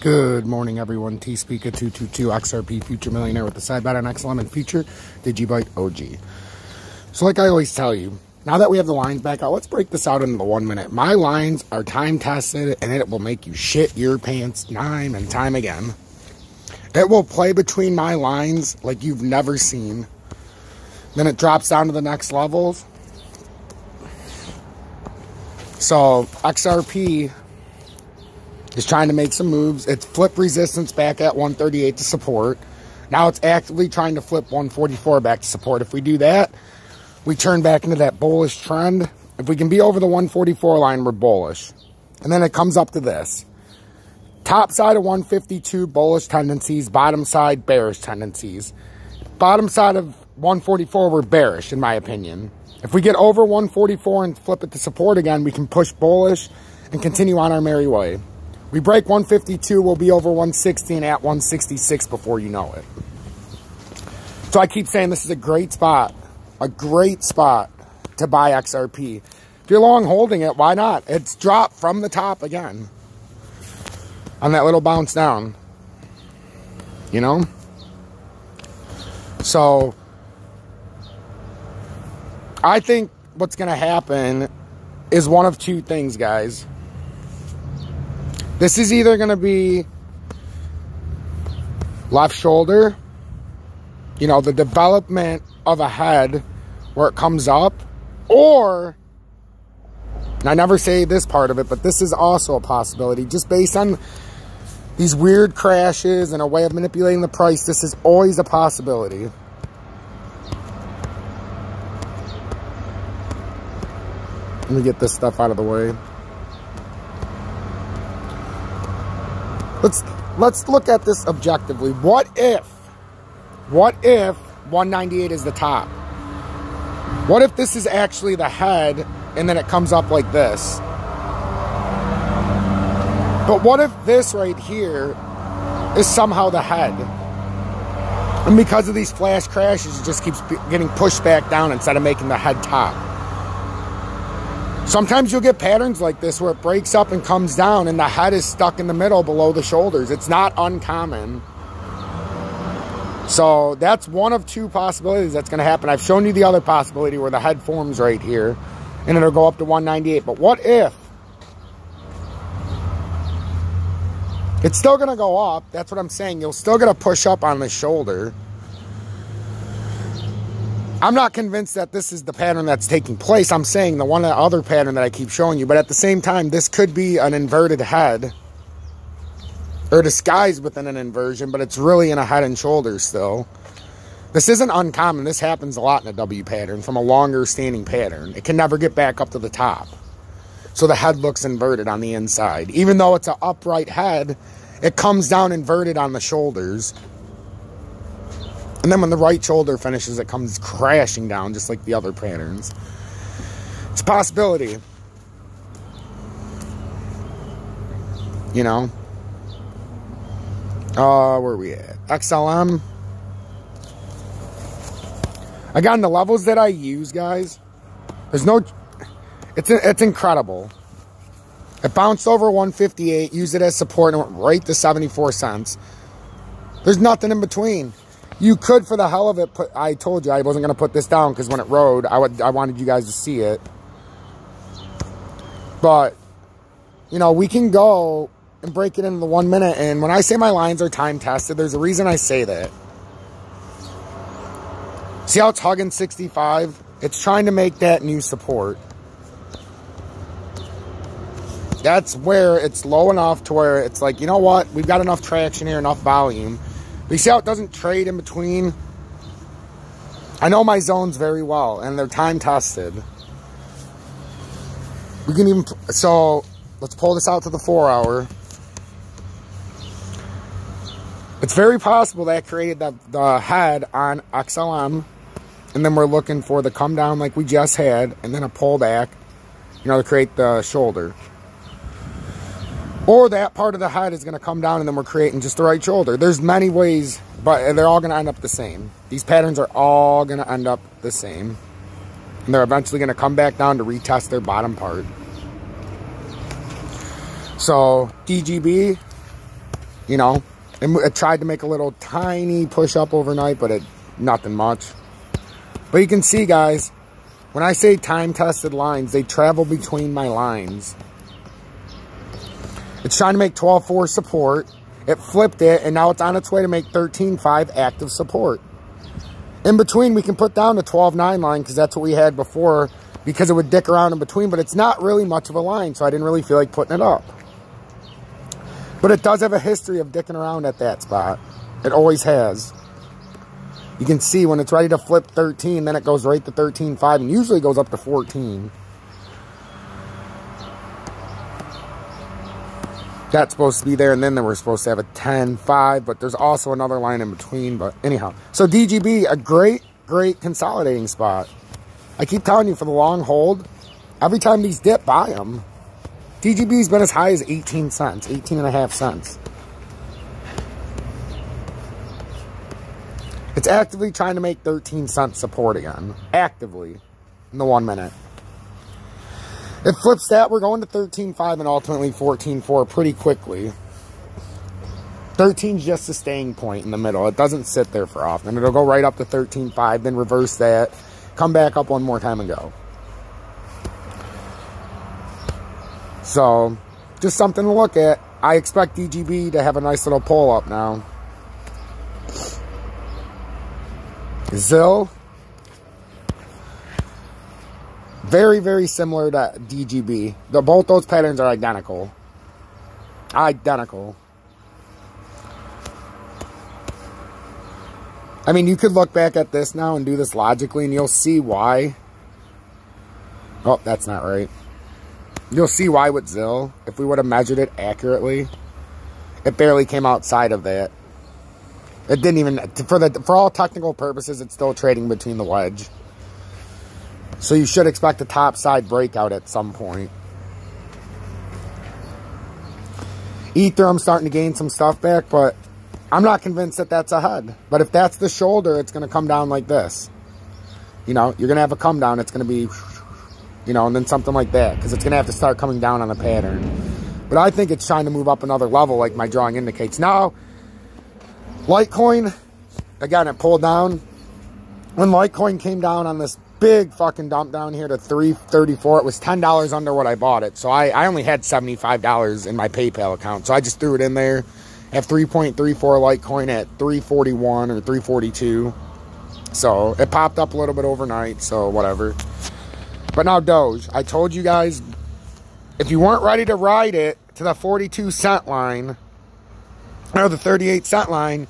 Good morning, everyone. T Speaker 222 XRP Future Millionaire with the side bet on XLM and Future Digibyte OG. So, like I always tell you, now that we have the lines back out, let's break this out into the one minute. My lines are time tested and it will make you shit your pants time and time again. It will play between my lines like you've never seen. Then it drops down to the next levels. So, XRP is trying to make some moves. It's flip resistance back at 138 to support. Now it's actively trying to flip 144 back to support. If we do that, we turn back into that bullish trend. If we can be over the 144 line, we're bullish. And then it comes up to this. Top side of 152, bullish tendencies. Bottom side, bearish tendencies. Bottom side of 144, we're bearish, in my opinion. If we get over 144 and flip it to support again, we can push bullish and continue on our merry way. We break 152, we'll be over 160 and at 166 before you know it. So I keep saying this is a great spot, a great spot to buy XRP. If you're long holding it, why not? It's dropped from the top again on that little bounce down. You know? So I think what's going to happen is one of two things, guys. This is either going to be left shoulder, you know, the development of a head where it comes up, or, I never say this part of it, but this is also a possibility, just based on these weird crashes and a way of manipulating the price, this is always a possibility. Let me get this stuff out of the way. Let's let's look at this objectively. What if what if 198 is the top? What if this is actually the head and then it comes up like this? But what if this right here is somehow the head? And because of these flash crashes, it just keeps getting pushed back down instead of making the head top. Sometimes you'll get patterns like this where it breaks up and comes down and the head is stuck in the middle below the shoulders. It's not uncommon. So that's one of two possibilities that's going to happen. I've shown you the other possibility where the head forms right here and it'll go up to 198. But what if it's still going to go up? That's what I'm saying. You'll still get a push up on the shoulder. I'm not convinced that this is the pattern that's taking place. I'm saying the one other pattern that I keep showing you. But at the same time, this could be an inverted head or disguised within an inversion, but it's really in a head and shoulders still. This isn't uncommon. This happens a lot in a W pattern from a longer standing pattern. It can never get back up to the top. So the head looks inverted on the inside. Even though it's an upright head, it comes down inverted on the shoulders and then when the right shoulder finishes, it comes crashing down just like the other patterns. It's a possibility. You know? Uh, where are we at? XLM. Again, the levels that I use, guys, there's no... It's, it's incredible. It bounced over 158, used it as support, and went right to 74 cents. There's nothing in between. You could, for the hell of it, put, I told you I wasn't going to put this down because when it rode, I, would, I wanted you guys to see it. But, you know, we can go and break it into the one minute. And when I say my lines are time tested, there's a reason I say that. See how it's hugging 65? It's trying to make that new support. That's where it's low enough to where it's like, you know what? We've got enough traction here, enough volume you see how it doesn't trade in between? I know my zones very well, and they're time tested. We can even, so let's pull this out to the four hour. It's very possible that created the, the head on XLM, and then we're looking for the come down like we just had, and then a pullback, you know, to create the shoulder. Or that part of the head is going to come down and then we're creating just the right shoulder. There's many ways, but they're all going to end up the same. These patterns are all going to end up the same. And they're eventually going to come back down to retest their bottom part. So, DGB, You know, and I tried to make a little tiny push up overnight, but it nothing much. But you can see, guys, when I say time-tested lines, they travel between my lines. It's trying to make 12.4 support. It flipped it, and now it's on its way to make 13.5 active support. In between, we can put down the 12.9 line because that's what we had before because it would dick around in between, but it's not really much of a line, so I didn't really feel like putting it up. But it does have a history of dicking around at that spot. It always has. You can see when it's ready to flip 13, then it goes right to 13.5 and usually goes up to 14. That's supposed to be there, and then they were supposed to have a 10, 5, but there's also another line in between. But anyhow, so DGB, a great, great consolidating spot. I keep telling you, for the long hold, every time these dip, buy them. DGB's been as high as 18 cents, 18 and a half cents. It's actively trying to make 13 cent support again. Actively. In the one minute. It flips that, we're going to 13.5 and ultimately 14.4 pretty quickly. 13 is just a staying point in the middle. It doesn't sit there for often. It'll go right up to 13.5, then reverse that, come back up one more time and go. So, just something to look at. I expect DGB to have a nice little pull up now. ZIL. Very, very similar to DGB. The, both those patterns are identical. Identical. I mean, you could look back at this now and do this logically, and you'll see why. Oh, that's not right. You'll see why with ZIL, if we would have measured it accurately, it barely came outside of that. It didn't even, for the for all technical purposes, it's still trading between the wedge. So you should expect a top side breakout at some point. Ether, I'm starting to gain some stuff back, but I'm not convinced that that's a head. But if that's the shoulder, it's going to come down like this. You know, you're going to have a come down. It's going to be, you know, and then something like that. Because it's going to have to start coming down on a pattern. But I think it's trying to move up another level like my drawing indicates. Now, Litecoin, again, it pulled down. When Litecoin came down on this big fucking dump down here to 334 it was $10 under what I bought it. So I, I only had $75 in my PayPal account. So I just threw it in there. Have 3.34 Litecoin at 341 or 342. So it popped up a little bit overnight, so whatever. But now Doge, I told you guys if you weren't ready to ride it to the 42 cent line or the 38 cent line,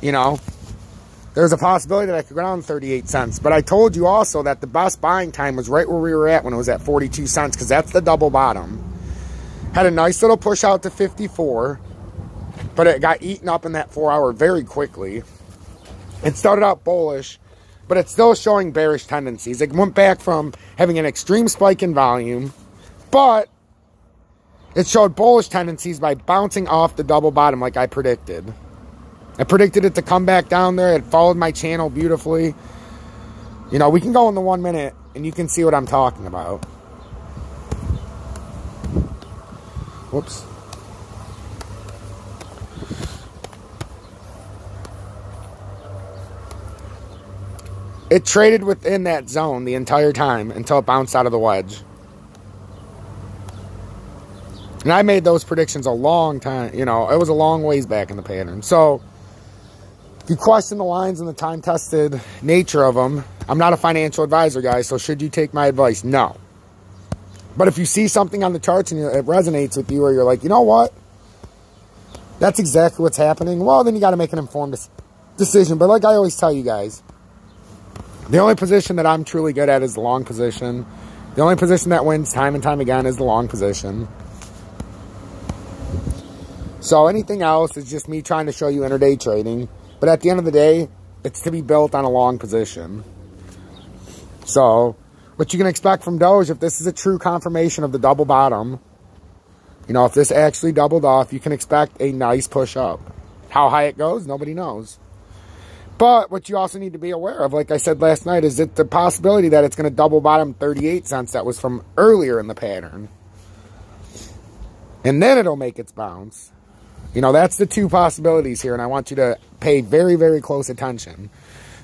you know, there's a possibility that I could go down 38 cents. But I told you also that the best buying time was right where we were at when it was at 42 cents because that's the double bottom. Had a nice little push out to 54, but it got eaten up in that four hour very quickly. It started out bullish, but it's still showing bearish tendencies. It went back from having an extreme spike in volume, but it showed bullish tendencies by bouncing off the double bottom like I predicted. I predicted it to come back down there. It followed my channel beautifully. You know, we can go in the one minute and you can see what I'm talking about. Whoops. It traded within that zone the entire time until it bounced out of the wedge. And I made those predictions a long time, you know, it was a long ways back in the pattern. So, you question the lines and the time tested nature of them, I'm not a financial advisor, guys, so should you take my advice? No. But if you see something on the charts and it resonates with you, or you're like, you know what? That's exactly what's happening. Well, then you got to make an informed decision. But like I always tell you guys, the only position that I'm truly good at is the long position. The only position that wins time and time again is the long position. So anything else is just me trying to show you intraday trading. But at the end of the day, it's to be built on a long position. So, what you can expect from Doge, if this is a true confirmation of the double bottom, you know, if this actually doubled off, you can expect a nice push up. How high it goes, nobody knows. But what you also need to be aware of, like I said last night, is that the possibility that it's going to double bottom 38 cents that was from earlier in the pattern. And then it'll make its bounce. You know, that's the two possibilities here, and I want you to pay very, very close attention.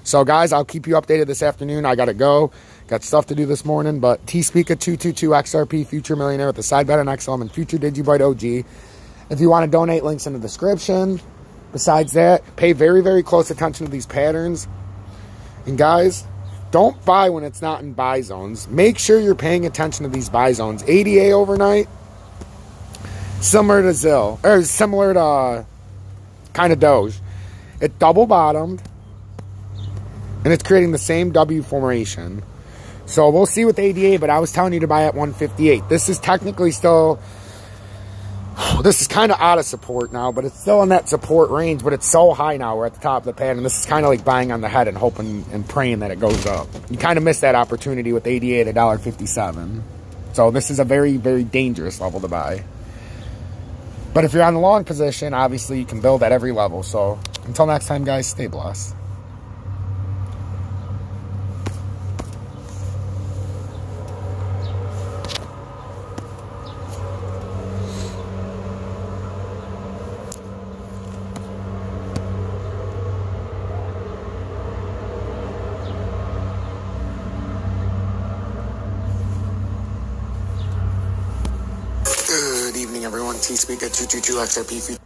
So, guys, I'll keep you updated this afternoon. I got to go. Got stuff to do this morning, but T-Speaker 222 XRP Future Millionaire with the side bet on XLM and Future Digibyte OG. If you want to donate, links in the description. Besides that, pay very, very close attention to these patterns. And guys, don't buy when it's not in buy zones. Make sure you're paying attention to these buy zones. ADA overnight, similar to ZIL, or similar to uh, kind of Doge. It double bottomed, and it's creating the same W formation. So we'll see with ADA, but I was telling you to buy at 158. This is technically still, this is kind of out of support now, but it's still in that support range, but it's so high now. We're at the top of the pattern. This is kind of like buying on the head and hoping and praying that it goes up. You kind of missed that opportunity with ADA at $1.57. So this is a very, very dangerous level to buy. But if you're on the long position, obviously you can build at every level. So until next time, guys, stay blessed. Good evening, everyone. T-Speak at 222 XRP.